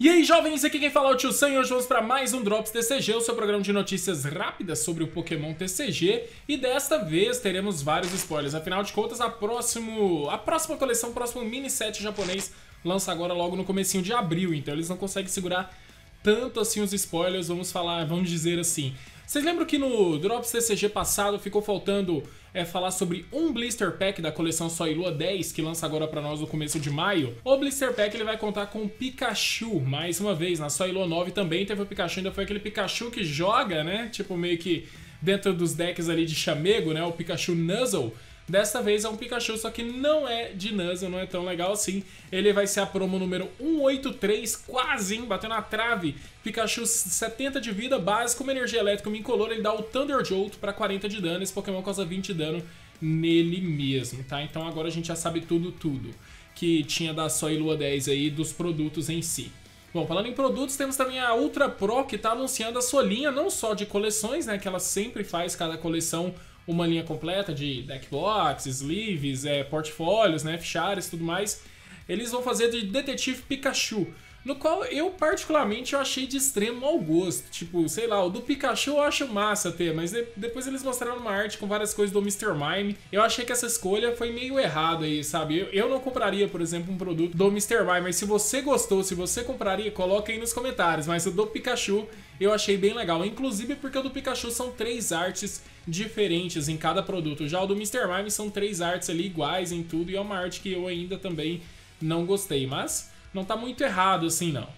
E aí, jovens, aqui quem fala é o Tio Sam e hoje vamos para mais um Drops TCG, o seu programa de notícias rápidas sobre o Pokémon TCG. E desta vez teremos vários spoilers, afinal de contas, a, próximo, a próxima coleção, o próximo mini set japonês lança agora logo no comecinho de abril, então eles não conseguem segurar tanto assim os spoilers, vamos falar, vamos dizer assim. Vocês lembram que no Drops TCG passado ficou faltando é, falar sobre um Blister Pack da coleção Só Lua 10, que lança agora para nós no começo de maio? O Blister Pack ele vai contar com o Pikachu, mais uma vez, na Só Lua 9 também teve o Pikachu, ainda foi aquele Pikachu que joga, né? Tipo, meio que dentro dos decks ali de chamego, né? O Pikachu Nuzzle. Desta vez é um Pikachu, só que não é de Nuzzle, não é tão legal assim. Ele vai ser a promo número 183, quase, hein? Bateu na trave. Pikachu 70 de vida, básico, uma energia elétrica, uma incolor, ele dá o Thunder Jolt para 40 de dano. Esse Pokémon causa 20 de dano nele mesmo, tá? Então agora a gente já sabe tudo, tudo que tinha da Soy Lua 10 aí dos produtos em si. Bom, falando em produtos, temos também a Ultra Pro que está anunciando a sua linha, não só de coleções, né? Que ela sempre faz cada coleção uma linha completa de deckbox, sleeves, é, portfólios, né, fichários e tudo mais. Eles vão fazer de Detetive Pikachu, no qual eu particularmente eu achei de extremo mau gosto. Tipo, sei lá, o do Pikachu eu acho massa ter, mas de depois eles mostraram uma arte com várias coisas do Mr. Mime. Eu achei que essa escolha foi meio errada aí, sabe? Eu, eu não compraria, por exemplo, um produto do Mr. Mime, mas se você gostou, se você compraria, coloca aí nos comentários. Mas o do Pikachu eu achei bem legal, inclusive porque o do Pikachu são três artes diferentes em cada produto. Já o do Mr. Mime são três artes ali iguais em tudo e é uma arte que eu ainda também não gostei, mas não tá muito errado assim não.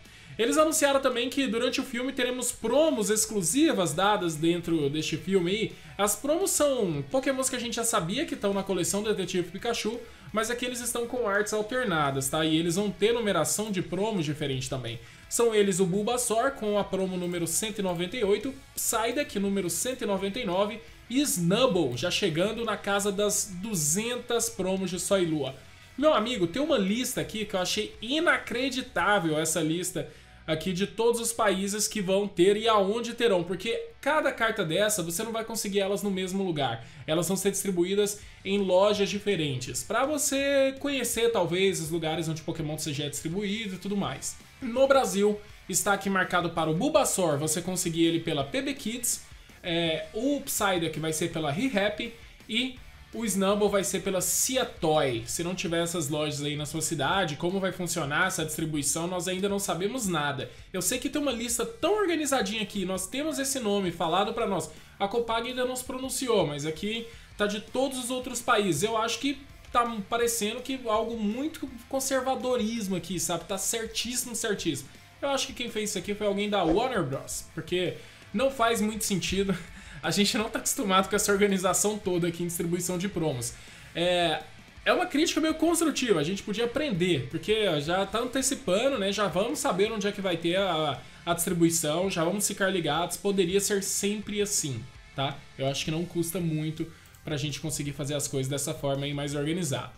Eles anunciaram também que durante o filme teremos promos exclusivas dadas dentro deste filme aí. As promos são pokémons que a gente já sabia que estão na coleção Detetive Pikachu, mas aqui eles estão com artes alternadas, tá? E eles vão ter numeração de promos diferente também. São eles o Bulbasaur com a promo número 198, Psyduck número 199 e Snubble já chegando na casa das 200 promos de Sol e Lua. Meu amigo, tem uma lista aqui que eu achei inacreditável essa lista aqui de todos os países que vão ter e aonde terão, porque cada carta dessa você não vai conseguir elas no mesmo lugar. Elas vão ser distribuídas em lojas diferentes, para você conhecer talvez os lugares onde Pokémon seja é distribuído e tudo mais. No Brasil está aqui marcado para o Bulbasaur, você conseguir ele pela PB Kids, é, o Psyduck vai ser pela ReHap e o Snubble vai ser pela Ciatoy. Se não tiver essas lojas aí na sua cidade, como vai funcionar essa distribuição, nós ainda não sabemos nada. Eu sei que tem uma lista tão organizadinha aqui, nós temos esse nome falado para nós. A Copag ainda não se pronunciou, mas aqui tá de todos os outros países. Eu acho que tá parecendo que algo muito conservadorismo aqui, sabe? Tá certíssimo, certíssimo. Eu acho que quem fez isso aqui foi alguém da Warner Bros, porque não faz muito sentido a gente não está acostumado com essa organização toda aqui em distribuição de promos. É, é uma crítica meio construtiva, a gente podia aprender, porque já está antecipando, né? Já vamos saber onde é que vai ter a, a distribuição, já vamos ficar ligados, poderia ser sempre assim, tá? Eu acho que não custa muito para a gente conseguir fazer as coisas dessa forma aí mais organizado.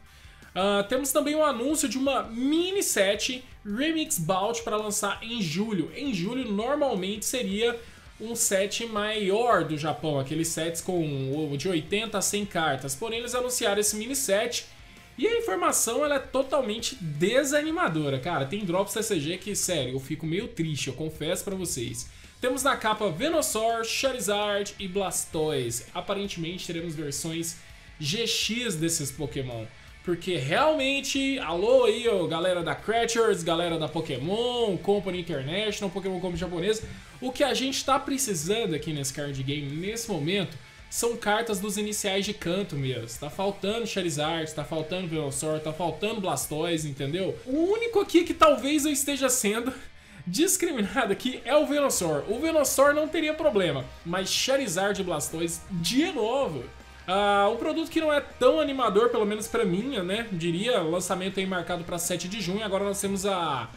Uh, temos também um anúncio de uma mini set Remix Bout para lançar em julho. Em julho normalmente seria um set maior do Japão, aqueles sets com de 80 a 100 cartas. Porém, eles anunciaram esse mini set e a informação ela é totalmente desanimadora, cara. Tem drops TCG que, sério, eu fico meio triste, eu confesso para vocês. Temos na capa Venusaur, Charizard e Blastoise. Aparentemente teremos versões GX desses Pokémon. Porque realmente, alô aí, ó, galera da Cratchers, galera da Pokémon, Company International, Pokémon Company japonesa, o que a gente está precisando aqui nesse card game nesse momento são cartas dos iniciais de canto mesmo. Tá faltando Charizard, tá faltando Venusaur, tá faltando Blastoise, entendeu? O único aqui que talvez eu esteja sendo discriminado aqui é o Venusaur. O Venusaur não teria problema, mas Charizard e Blastoise de novo Uh, um produto que não é tão animador, pelo menos para mim, né? Diria, lançamento aí marcado para 7 de junho. Agora nós temos a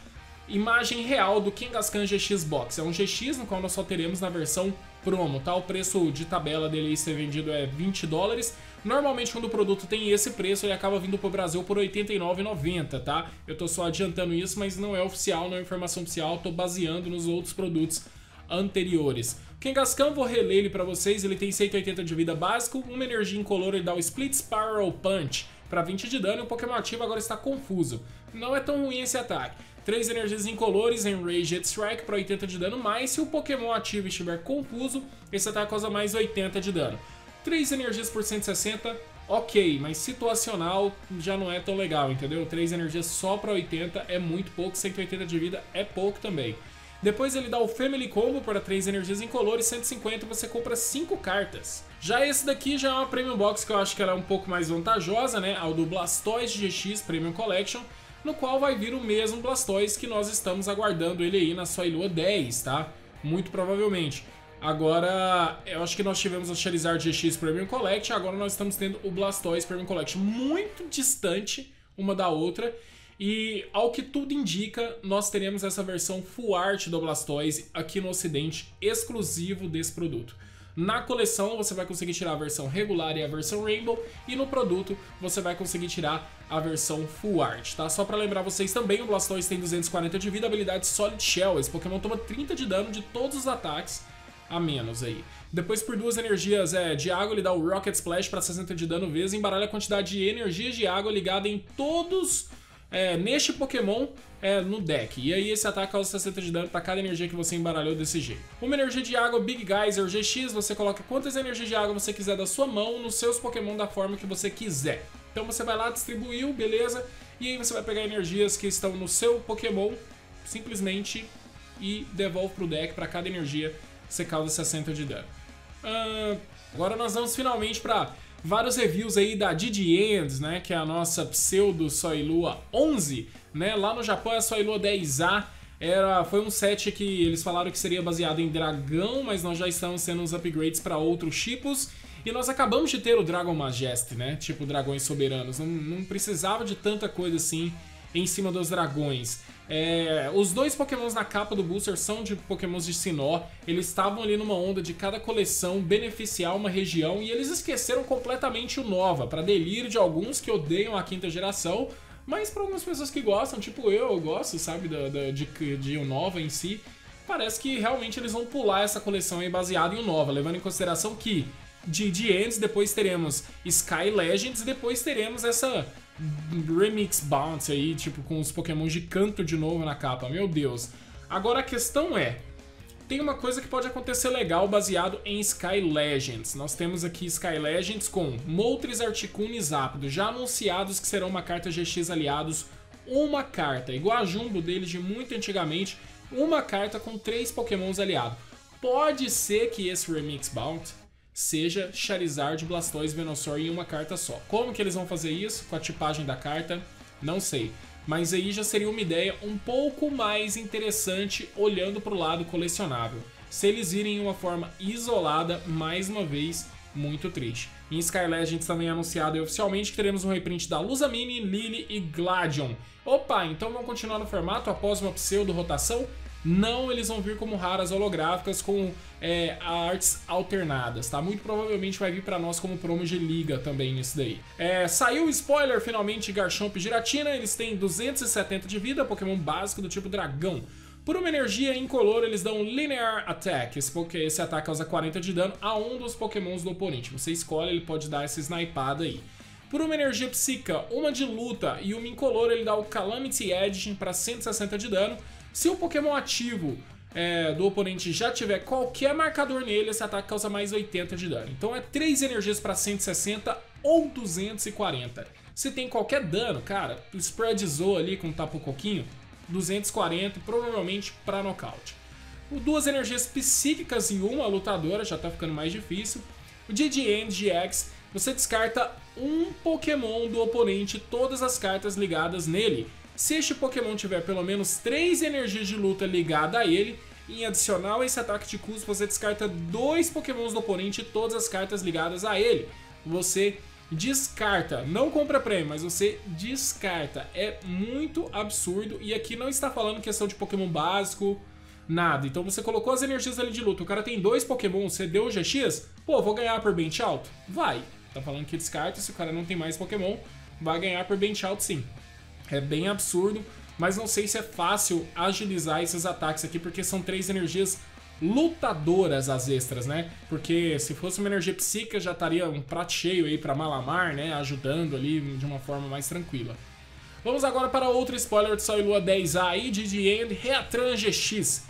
imagem real do Kangaskhan GX Box. É um GX no qual nós só teremos na versão promo, tá? O preço de tabela dele ser vendido é 20 dólares. Normalmente quando o produto tem esse preço, ele acaba vindo pro Brasil por 89,90, tá? Eu tô só adiantando isso, mas não é oficial, não é informação oficial, tô baseando nos outros produtos anteriores. Kangaskhan, vou reler ele para vocês, ele tem 180 de vida básico, uma energia incolor, ele dá o Split Spiral Punch, para 20 de dano e o Pokémon ativo agora está confuso. Não é tão ruim esse ataque. 3 energias incolores, Enraged Strike para 80 de dano, mas se o Pokémon ativo estiver confuso, esse ataque causa mais 80 de dano. 3 energias por 160, ok, mas situacional já não é tão legal, entendeu? 3 energias só para 80 é muito pouco, 180 de vida é pouco também. Depois ele dá o Family Combo para 3 energias incolores, 150 você compra 5 cartas. Já esse daqui já é uma Premium Box que eu acho que ela é um pouco mais vantajosa, né? Ao do Blastoise GX Premium Collection, no qual vai vir o mesmo Blastoise que nós estamos aguardando ele aí na Soilua 10, tá? Muito provavelmente. Agora, eu acho que nós tivemos a Charizard GX Premium Collection, agora nós estamos tendo o Blastoise Premium Collection muito distante uma da outra. E ao que tudo indica, nós teremos essa versão Full Art do Blastoise aqui no ocidente, exclusivo desse produto. Na coleção você vai conseguir tirar a versão regular e a versão Rainbow, e no produto você vai conseguir tirar a versão Full Art, tá? Só pra lembrar vocês também, o Blastoise tem 240 de vida, habilidade Solid Shell, esse Pokémon toma 30 de dano de todos os ataques a menos aí. Depois, por duas energias é, de água, ele dá o Rocket Splash para 60 de dano vezes, embaralha a quantidade de energias de água ligada em todos é, neste Pokémon é, no deck. E aí esse ataque causa 60 de dano para cada energia que você embaralhou desse jeito. Uma energia de água Big Geyser GX, você coloca quantas energias de água você quiser da sua mão nos seus Pokémon da forma que você quiser. Então você vai lá, distribuiu, beleza, e aí você vai pegar energias que estão no seu Pokémon, simplesmente, e devolve pro deck para cada energia você causa 60 de dano. Uh, agora nós vamos finalmente para vários reviews aí da Didi Ends, né, que é a nossa pseudo Soilua 11, né? Lá no Japão é a Soilua 10A. Era, foi um set que eles falaram que seria baseado em dragão, mas nós já estamos sendo os upgrades para outros tipos. E nós acabamos de ter o Dragon Majesty, né? Tipo dragões soberanos. Não, não precisava de tanta coisa assim em cima dos dragões. É, os dois pokémons na capa do booster são de pokémons de Sinnoh. Eles estavam ali numa onda de cada coleção beneficiar uma região e eles esqueceram completamente o Nova, para delírio de alguns que odeiam a quinta geração, mas para algumas pessoas que gostam, tipo eu, eu gosto, sabe, da, da, de, de o Nova em si. Parece que realmente eles vão pular essa coleção aí baseada em o Nova, levando em consideração que de The Ends depois teremos Sky Legends e depois teremos essa Remix Bounce aí, tipo, com os Pokémon de canto de novo na capa. Meu Deus. Agora a questão é, tem uma coisa que pode acontecer legal baseado em Sky Legends. Nós temos aqui Sky Legends com Moltres, Articuno e Zapdos, já anunciados que serão uma carta GX aliados, uma carta, igual a Jumbo deles de muito antigamente, uma carta com três Pokémons aliados. Pode ser que esse Remix Bounce seja Charizard, Blastoise Venusaur em uma carta só. Como que eles vão fazer isso? Com a tipagem da carta? Não sei. Mas aí já seria uma ideia um pouco mais interessante olhando para o lado colecionável. Se eles virem em uma forma isolada, mais uma vez, muito triste. Em Sky Legends também é anunciado oficialmente que teremos um reprint da Lusamine, Lily e Gladion. Opa, então vamos continuar no formato após uma pseudo-rotação? Não, eles vão vir como raras holográficas com é, artes alternadas, tá? Muito provavelmente vai vir para nós como promo de liga também nisso daí. É, saiu o spoiler finalmente Garchomp e Giratina, eles têm 270 de vida, Pokémon básico do tipo dragão. Por uma energia incolor, eles dão Linear Attack. Esse, esse ataque causa 40 de dano a um dos pokémons do oponente. Você escolhe, ele pode dar essa snipada aí. Por uma energia psíquica, uma de luta e uma incolor, ele dá o Calamity Edge para 160 de dano. Se o Pokémon ativo é, do oponente já tiver qualquer marcador nele, esse ataque causa mais 80 de dano. Então é 3 energias para 160 ou 240. Se tem qualquer dano, cara, o spreadzou ali com tapa coquinho, 240 provavelmente para nocaute. Duas energias psíquicas e uma lutadora, já tá ficando mais difícil. O DDN GX, você descarta um Pokémon do oponente, todas as cartas ligadas nele. Se este Pokémon tiver pelo menos 3 energias de luta ligada a ele, em adicional a esse ataque de custo, você descarta dois Pokémons do oponente e todas as cartas ligadas a ele. Você descarta, não compra prêmio, mas você descarta. É muito absurdo e aqui não está falando questão de Pokémon básico, nada. Então você colocou as energias ali de luta, o cara tem dois Pokémon, você deu o GX, pô, vou ganhar por bench alto? Vai. Tá falando que descarta, se o cara não tem mais Pokémon, vai ganhar por bench alto sim. É bem absurdo, mas não sei se é fácil agilizar esses ataques aqui, porque são três energias lutadoras as extras, né? Porque se fosse uma energia psíquica já estaria um prato cheio aí para Malamar, né? Ajudando ali de uma forma mais tranquila. Vamos agora para outro spoiler de Sol e Lua 10A aí, de The End, Reatran GX.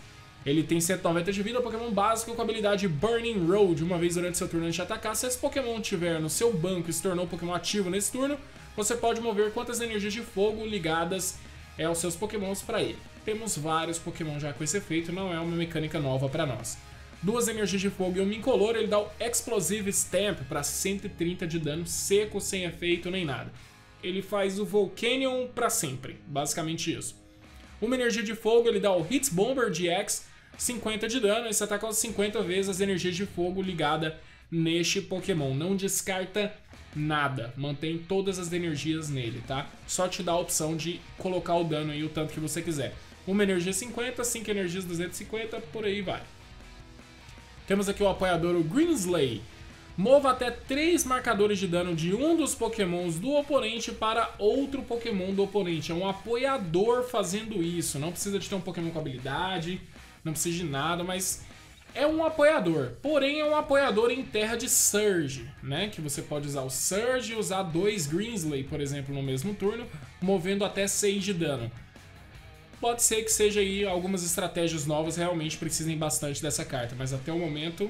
Ele tem 190 de vida, Pokémon básico com a habilidade Burning Road. Uma vez durante seu turno de atacar, se esse Pokémon tiver no seu banco e se tornou um Pokémon ativo nesse turno, você pode mover quantas energias de fogo ligadas é, aos seus Pokémons para ele. Temos vários Pokémon já com esse efeito, não é uma mecânica nova para nós. Duas energias de fogo e um incolor, ele dá o Explosive Stamp para 130 de dano seco, sem efeito nem nada. Ele faz o Volcanion para sempre, basicamente isso. Uma energia de fogo, ele dá o Hits Bomber GX, 50 de dano, esse ataca 50 vezes as energias de fogo ligada neste Pokémon. Não descarta nada, mantém todas as energias nele, tá? Só te dá a opção de colocar o dano aí o tanto que você quiser. Uma energia 50, 5 energias 250, por aí vai. Temos aqui o apoiador, o Greensley. Mova até 3 marcadores de dano de um dos pokémons do oponente para outro pokémon do oponente. É um apoiador fazendo isso. Não precisa de ter um pokémon com habilidade, não precisa de nada, mas é um apoiador. Porém, é um apoiador em terra de Surge, né? Que você pode usar o Surge e usar dois Greensley, por exemplo, no mesmo turno, movendo até 6 de dano. Pode ser que seja aí algumas estratégias novas realmente precisem bastante dessa carta, mas até o momento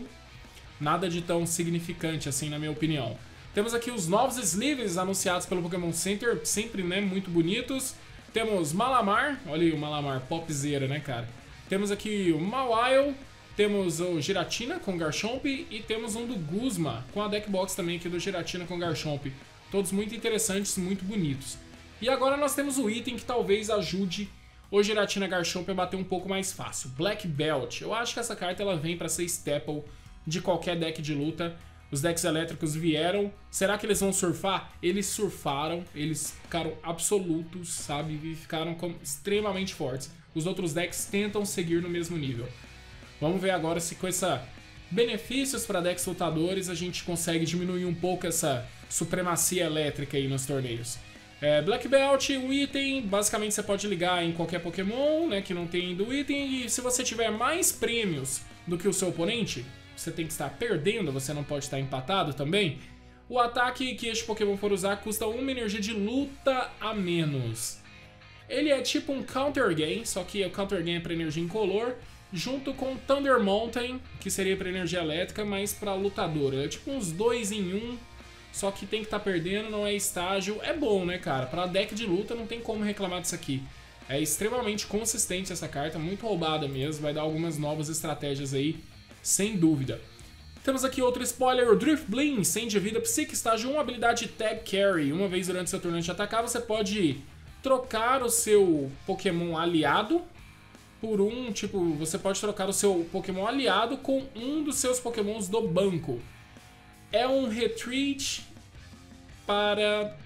nada de tão significante assim, na minha opinião. Temos aqui os novos sleeves anunciados pelo Pokémon Center, sempre né, muito bonitos. Temos Malamar, olha aí o Malamar, popzera, né, cara? Temos aqui o Mawile, temos o Giratina com Garchomp e temos um do Guzma com a deckbox também aqui do Giratina com Garchomp. Todos muito interessantes, muito bonitos. E agora nós temos o item que talvez ajude o Giratina Garchomp a bater um pouco mais fácil. Black Belt. Eu acho que essa carta ela vem para ser staple de qualquer deck de luta. Os decks elétricos vieram. Será que eles vão surfar? Eles surfaram, eles ficaram absolutos, sabe? E ficaram extremamente fortes os outros decks tentam seguir no mesmo nível. Vamos ver agora se com essa benefícios para decks lutadores a gente consegue diminuir um pouco essa supremacia elétrica aí nos torneios. É, Black Belt, um item, basicamente você pode ligar em qualquer Pokémon, né, que não tem do item, e se você tiver mais prêmios do que o seu oponente, você tem que estar perdendo, você não pode estar empatado também. O ataque que este Pokémon for usar custa uma energia de luta a menos. Ele é tipo um Counter Game, só que o Counter Game é para energia incolor, junto com Thunder Mountain, que seria para energia elétrica, mas para lutador. É tipo uns dois em um, só que tem que estar tá perdendo, não é estágio. É bom, né, cara? Para deck de luta não tem como reclamar disso aqui. É extremamente consistente essa carta, muito roubada mesmo, vai dar algumas novas estratégias aí, sem dúvida. Temos aqui outro spoiler, o Drift Bling, 100 de vida, Psique, estágio 1, habilidade Tag Carry. Uma vez durante seu turno de atacar, você pode trocar o seu Pokémon aliado por um, tipo, você pode trocar o seu Pokémon aliado com um dos seus Pokémons do banco. É um retreat para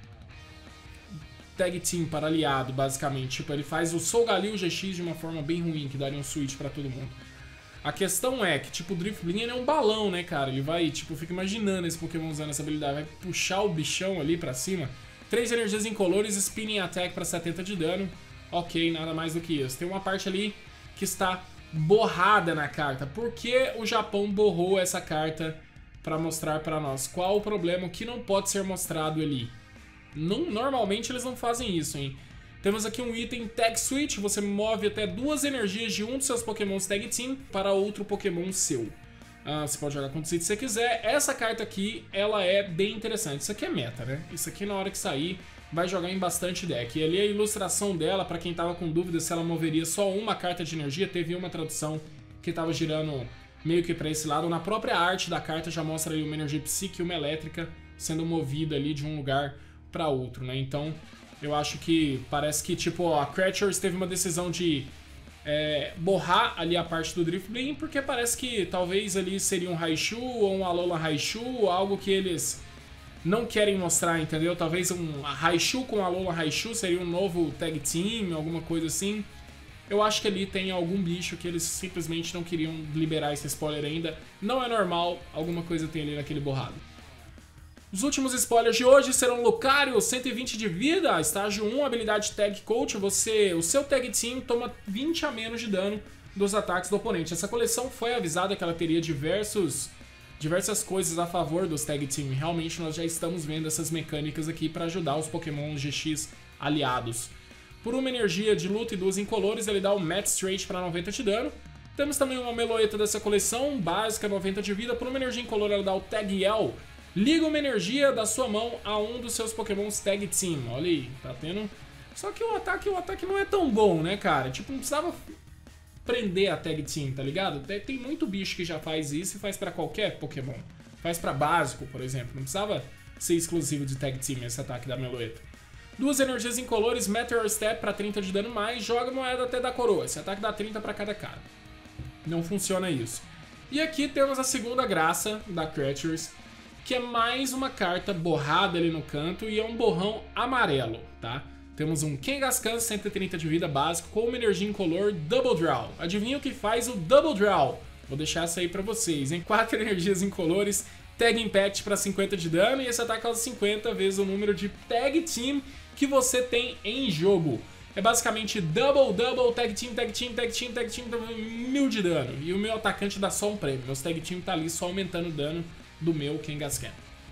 Tag Team, para aliado, basicamente. Tipo, ele faz o Solgaleo GX de uma forma bem ruim, que daria um switch para todo mundo. A questão é que, tipo, o Drifblim é um balão, né, cara? Ele vai, tipo, fica imaginando esse Pokémon usando essa habilidade, vai puxar o bichão ali pra cima. 3 energias incolores, Spinning Attack para 70 de dano. Ok, nada mais do que isso. Tem uma parte ali que está borrada na carta. Por que o Japão borrou essa carta para mostrar para nós? Qual o problema que não pode ser mostrado ali? Não, normalmente eles não fazem isso, hein? Temos aqui um item Tag Switch, você move até duas energias de um dos seus Pokémons Tag Team para outro Pokémon seu. Uh, você pode jogar quantos itens você quiser. Essa carta aqui, ela é bem interessante. Isso aqui é meta, né? Isso aqui na hora que sair, vai jogar em bastante deck. E ali a ilustração dela, para quem tava com dúvida se ela moveria só uma carta de energia, teve uma tradução que tava girando meio que para esse lado. Na própria arte da carta já mostra ali uma energia psíquica e uma elétrica sendo movida ali de um lugar para outro, né? Então, eu acho que parece que, tipo, a Creatures teve uma decisão de é, borrar ali a parte do Drifblim, porque parece que talvez ali seria um Raichu ou um Alola Raichu, algo que eles não querem mostrar, entendeu? Talvez um Raichu com Alola Raichu seria um novo tag team, alguma coisa assim. Eu acho que ali tem algum bicho que eles simplesmente não queriam liberar esse spoiler ainda. Não é normal, alguma coisa tem ali naquele borrado. Os últimos spoilers de hoje serão Lucario, 120 de vida, estágio 1, habilidade Tag Coach, você, o seu Tag Team toma 20 a menos de dano dos ataques do oponente. Essa coleção foi avisada que ela teria diversos diversas coisas a favor dos Tag Team. Realmente nós já estamos vendo essas mecânicas aqui para ajudar os Pokémon GX aliados. Por uma energia de luta e duas incolores, ele dá o Match Straight para 90 de dano. Temos também uma Meloeta dessa coleção, básica 90 de vida. Por uma energia incolor, ela dá o Tag L. Liga uma energia da sua mão a um dos seus Pokémons Tag Team. Olha aí, tá tendo... Só que o ataque, o ataque não é tão bom, né, cara? Tipo, não precisava prender a Tag Team, tá ligado? Tem muito bicho que já faz isso e faz para qualquer Pokémon. Faz para básico, por exemplo. Não precisava ser exclusivo de Tag Team esse ataque da Meloeta. Duas energias incolores, Meteor Step para 30 de dano mais, joga moeda até da coroa. Esse ataque dá 30 para cada cara. Não funciona isso. E aqui temos a segunda graça da Creatures, que é mais uma carta borrada ali no canto e é um borrão amarelo, tá? Temos um Kangaskhan 130 de vida básico com uma energia incolor Double Draw. Adivinha o que faz o Double Draw? Vou deixar essa aí pra vocês, hein? 4 energias incolores, Tag Impact para 50 de dano e esse ataque causa 50 vezes o número de Tag Team que você tem em jogo. É basicamente double, double, tag team, tag team, tag team, tag team, mil de dano. E o meu atacante dá só um prêmio. Meu tag team tá ali só aumentando o dano do meu Kangaskhan.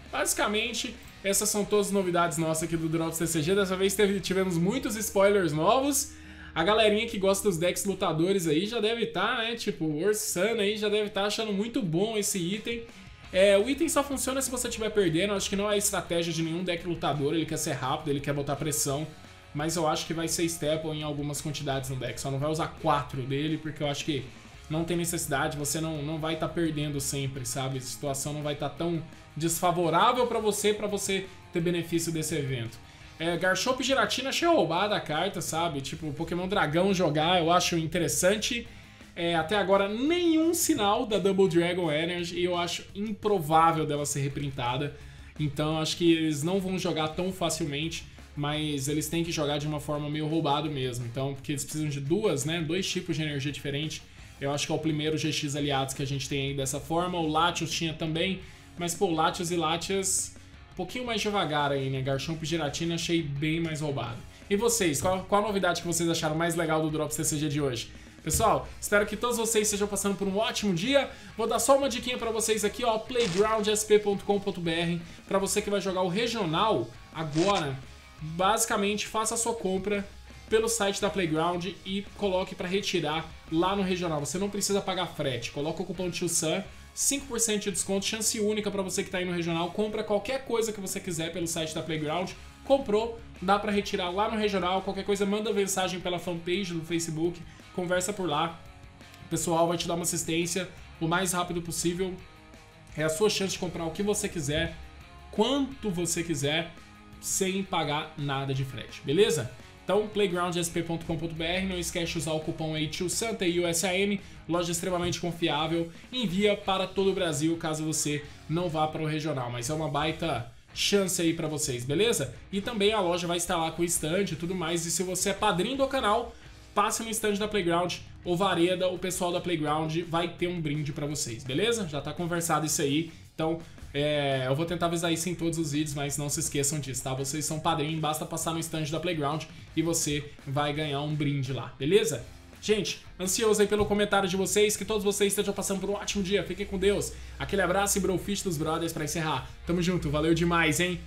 Basicamente, essas são todas as novidades nossas aqui do Drops TCG. Dessa vez teve, tivemos muitos spoilers novos. A galerinha que gosta dos decks lutadores aí já deve estar, tá, né? Tipo, Ursana aí já deve estar tá achando muito bom esse item. É, o item só funciona se você estiver perdendo. Acho que não é estratégia de nenhum deck lutador. Ele quer ser rápido, ele quer botar pressão. Mas eu acho que vai ser staple em algumas quantidades no deck. Só não vai usar 4 dele, porque eu acho que não tem necessidade. Você não, não vai estar tá perdendo sempre, sabe? A situação não vai estar tá tão desfavorável para você, para você ter benefício desse evento. É, Garchomp Giratina achei roubada a carta, sabe? Tipo, Pokémon Dragão jogar eu acho interessante. É, até agora, nenhum sinal da Double Dragon Energy e eu acho improvável dela ser reprintada. Então, acho que eles não vão jogar tão facilmente, mas eles têm que jogar de uma forma meio roubado mesmo. Então, porque eles precisam de duas, né? Dois tipos de energia diferentes. Eu acho que é o primeiro GX aliados que a gente tem aí dessa forma. O Latios tinha também, mas, pô, Latios e Latias um pouquinho mais devagar aí, né? Garchomp e Giratina achei bem mais roubado. E vocês, qual, qual a novidade que vocês acharam mais legal do Drops TCG de hoje? Pessoal, espero que todos vocês estejam passando por um ótimo dia. Vou dar só uma diquinha para vocês aqui, ó, playgroundsp.com.br, para você que vai jogar o regional agora. Basicamente, faça a sua compra pelo site da Playground e coloque para retirar lá no regional. Você não precisa pagar frete. Coloca o cupom TIOSAN 5% de desconto, chance única para você que está aí no regional. Compra qualquer coisa que você quiser pelo site da Playground. Comprou, dá para retirar lá no regional. Qualquer coisa, manda mensagem pela fanpage do Facebook, conversa por lá. O pessoal vai te dar uma assistência o mais rápido possível. É a sua chance de comprar o que você quiser, quanto você quiser, sem pagar nada de frete, beleza? Então, playgroundsp.com.br, não esquece de usar o cupom aí Santa e USAM, loja extremamente confiável, envia para todo o Brasil caso você não vá para o regional, mas é uma baita chance aí para vocês, beleza? E também a loja vai estar lá com o stand e tudo mais, e se você é padrinho do canal, passe no stand da Playground, ou Vareda, o pessoal da Playground vai ter um brinde para vocês, beleza? Já tá conversado isso aí, então é, eu vou tentar avisar isso em todos os vídeos, mas não se esqueçam disso, tá? Vocês são padrinhos, basta passar no stand da Playground e você vai ganhar um brinde lá, beleza? Gente, ansioso aí pelo comentário de vocês, que todos vocês estejam passando por um ótimo dia, fiquem com Deus. Aquele abraço e brofish dos brothers pra encerrar. Tamo junto, valeu demais, hein?